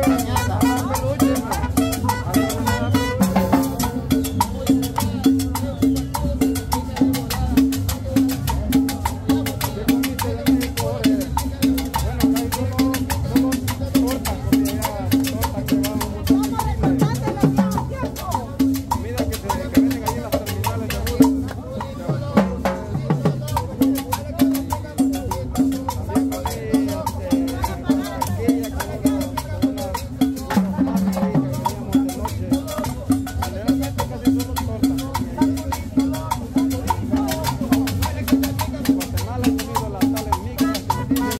girl.